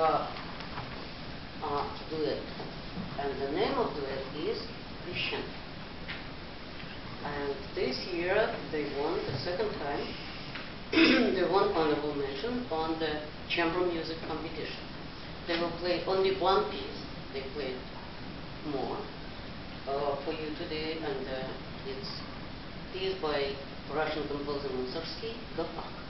uh, uh, duet. And the name of the duet is Christian. And this year they won the second time. they won honorable mention on the chamber music competition. They will play only one piece. They played more uh, for you today, and uh, it's piece by Russian composer Mussorgsky, Gopak.